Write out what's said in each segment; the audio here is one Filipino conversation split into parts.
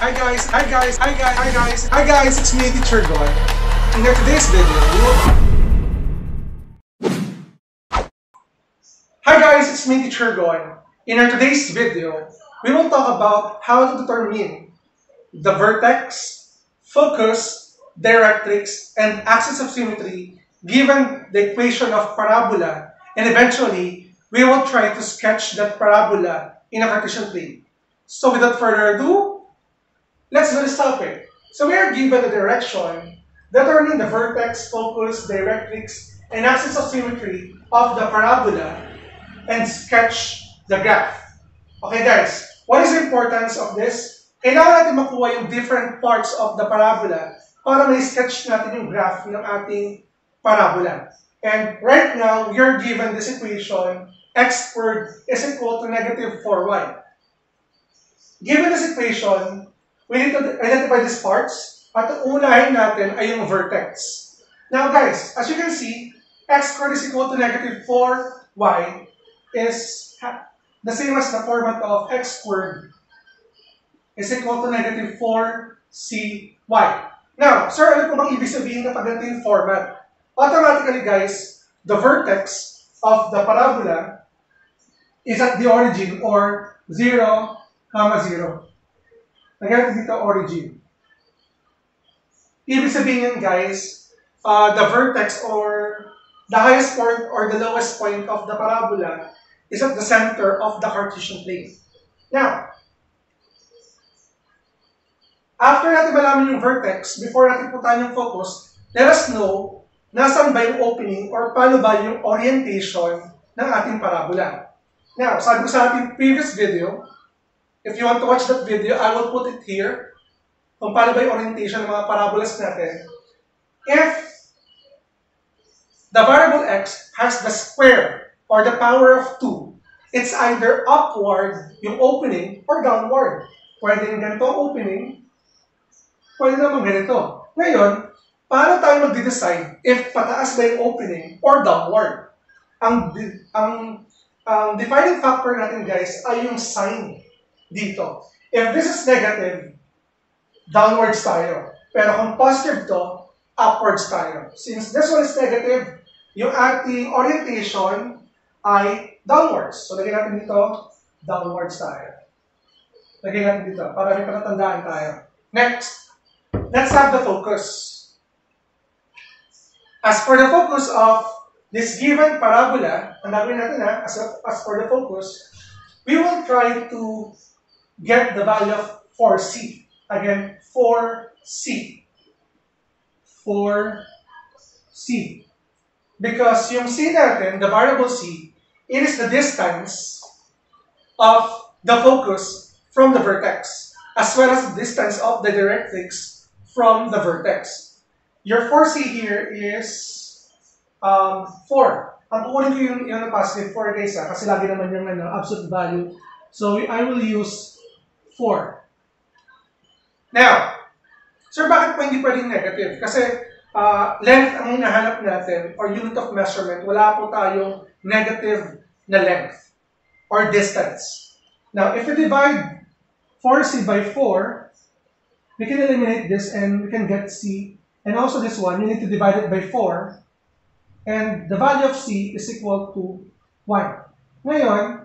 Hi guys, hi guys, hi guys, hi guys, hi guys, it's me, Teacher Gon. In today's video, we will... Hi guys, it's me, Teacher Gon. In our today's video, we will talk about how to determine the vertex, focus, directrix, and axis of symmetry given the equation of parabola, and eventually, we will try to sketch that parabola in a Cartesian plane. So without further ado, let's do this topic. So we are given the direction, determine the vertex, focus, directrix, and axis of symmetry of the parabola, and sketch the graph. Okay guys, what is the importance of this? Kailangan natin makuha yung different parts of the parabola para may sketch natin yung graph ng ating parabola. And right now, we are given this equation, x squared is equal to negative 4y. Given this equation, we need to identify these parts, at unahin natin ay yung vertex. Now guys, as you can see, x squared is equal to negative 4y is the same as the format of x squared is equal to negative 4cy. Now, sir, ano po bang ibig sabihin kapag ganito yung format? Automatically, guys, the vertex of the parabola is at the origin or 0, comma 0. Nagyan dito origin. Ibig sabihin yun, guys, uh, the vertex or the highest point or the lowest point of the parabola is at the center of the Cartesian plane. Now, after natin malaman yung vertex, before natin puntahan yung focus, let us know nasan ba yung opening or paano ba yung orientation ng ating parabola. Now, sabi ko sa ating previous video, if you want to watch that video, I will put it here kung paano ba yung orientation ng mga parabolas natin. If the variable x has the square or the power of 2, it's either upward yung opening or downward. Pwede yung ganito opening, pwede naman ganito. Ngayon, paano tayo mag-decide if pataas ba yung opening or downward? Ang, ang, ang defining factor natin guys ay yung sign dito. If this is negative, downwards tayo. Pero kung positive to, upwards tayo. Since this one is negative, yung ating orientation ay downwards. So, lagyan natin dito, downwards tayo. Lagyan natin dito, para may patatandaan tayo. Next, let's have the focus. As for the focus of this given parabola, ang natin ha, as, as for the focus, we will try to get the value of 4c. Again, 4c. 4c. Because yung c natin, the variable c, it is the distance of the focus from the vertex, as well as the distance of the directrix from the vertex. Your 4c here is um, 4. Ang kukunin ko yung, yung positive 4 guys ha, kasi lagi naman yung ano, absolute value. So I will use 4. Now, sir, bakit po hindi pwedeng negative? Kasi uh, length ang hinahanap natin or unit of measurement, wala po tayong negative na length or distance. Now, if we divide 4c by 4, we can eliminate this and we can get c. And also this one, we need to divide it by 4. And the value of c is equal to 1. Ngayon,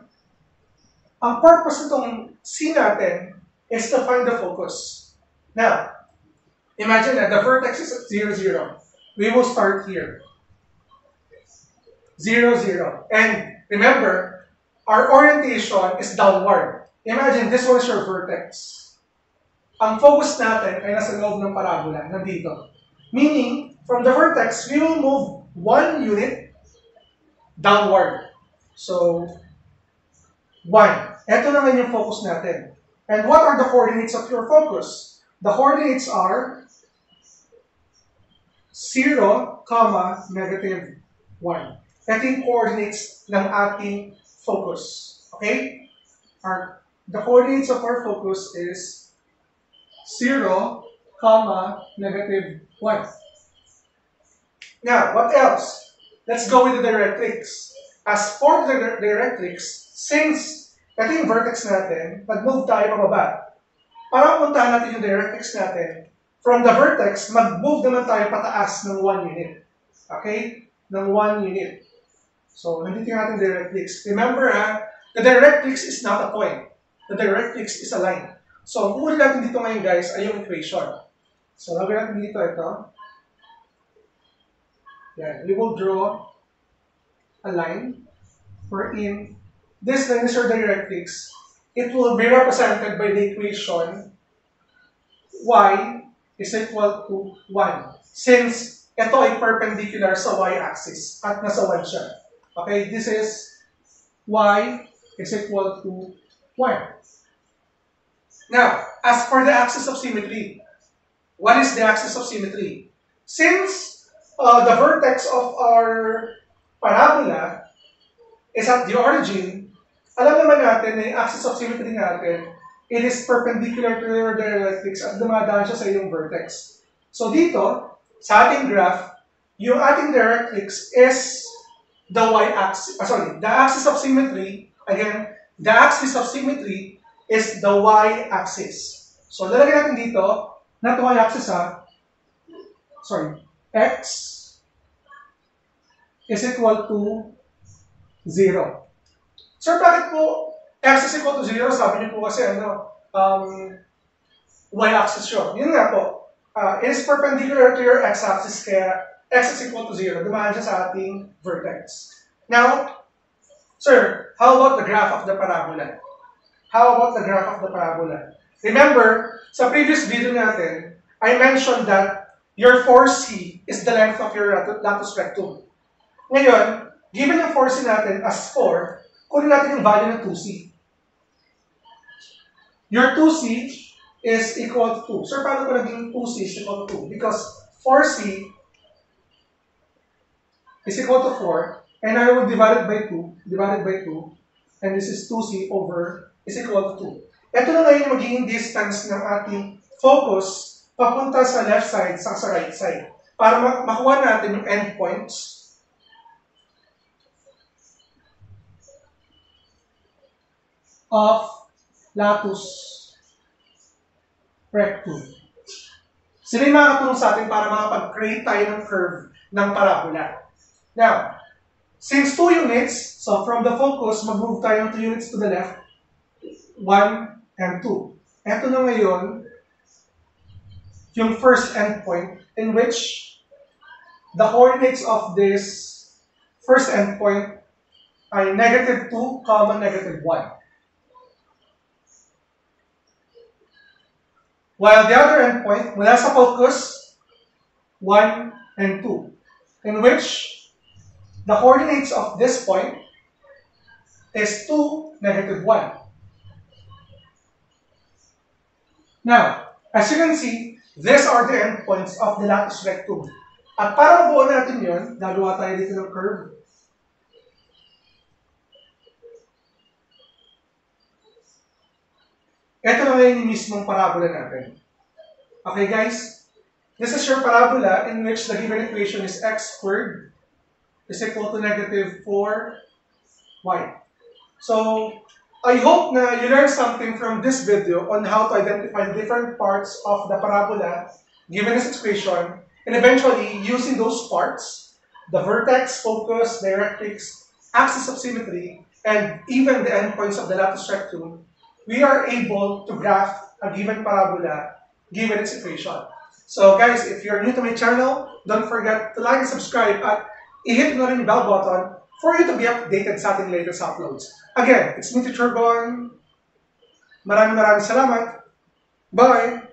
ang purpose nitong c natin is to find the focus. Now, imagine that the vertex is at 0, 0. We will start here. 0, 0. And remember, our orientation is downward. Imagine, this one is your vertex. Ang focus natin ay nasa loob ng parabola, nandito. Meaning, from the vertex, we will move one unit downward. So, 1. Ito naman yung focus natin. And what are the coordinates of your focus? The coordinates are 0, comma, negative 1. Ito yung coordinates ng ating focus. Okay? Our, the coordinates of our focus is 0, comma, negative 1. Now, what else? Let's go with the directrix. As for the directrix, since ito yung vertex natin, nag-move tayo pababa. para puntahan natin yung directrix natin, from the vertex, mag-move naman tayo pataas ng 1 unit. Okay? Ng 1 unit. So, nandito yung ating directrix. Remember ha, the directrix is not a point. The directrix is a line. So, ang kukunin natin dito ngayon guys ay yung equation. So, lagyan natin dito ito. Yan. We will draw a line wherein this line is your directrix. It will be represented by the equation y is equal to 1. Since ito ay perpendicular sa y-axis at nasa 1 siya. Okay, this is y is equal to 1. Now, as for the axis of symmetry, what is the axis of symmetry? Since uh, the vertex of our parabola is at the origin, alam naman natin na yung axis of symmetry natin, it is perpendicular to your directrix at dumadaan siya sa iyong vertex. So dito, sa ating graph, yung ating directrix is the y-axis, uh, sorry, the axis of symmetry, again, the axis of symmetry is the y-axis. So, lalagyan natin dito, not y-axis ha, sorry, x is equal to 0. Sir, bakit po x is equal to 0? Sabi niyo po kasi ano, um, y-axis yun. Yun nga po, uh, perpendicular to your x-axis kaya x is equal to 0. Dumaan siya sa ating vertex. Now, sir, how about the graph of the parabola? How about the graph of the parabola? Remember, sa previous video natin, I mentioned that your 4C is the length of your latus rectum. Ngayon, given yung 4C natin as 4, kunin natin yung value ng 2C. Your 2C is equal to 2. Sir, paano ko naging 2C is equal to 2? Because 4C is equal to 4, and I will divide it by 2, divided by 2, and this is 2c over is equal to 2. Ito na ngayon magiging distance ng ating focus papunta sa left side sa right side. Para makuha natin yung endpoints of latus rectum. Sila yung makakatulong sa atin para makapag-create tayo ng curve ng parabola. Now, since two units, so from the focus, mag-move tayo ng two units to the left, 1 and 2. Ito na ngayon, yung first endpoint in which the coordinates of this first endpoint ay negative 2, comma negative 1. While the other endpoint, mula sa focus, 1 and 2, in which The coordinates of this point is 2, negative 1. Now, as you can see, these are the endpoints of the latus rectum. At para mabuo natin yun, gagawa tayo dito ng curve. Ito na ngayon yung mismong parabola natin. Okay guys? This is your parabola in which the given equation is x squared is equal to negative 4y. So, I hope na you learned something from this video on how to identify different parts of the parabola given this equation, and eventually, using those parts, the vertex, focus, directrix, axis of symmetry, and even the endpoints of the latus rectum, we are able to graph a given parabola given its equation. So guys, if you're new to my channel, don't forget to like and subscribe at i-hit mo rin yung bell button for you to be updated sa ating latest uploads. Again, it's me, Teacher Bon. Maraming maraming salamat. Bye!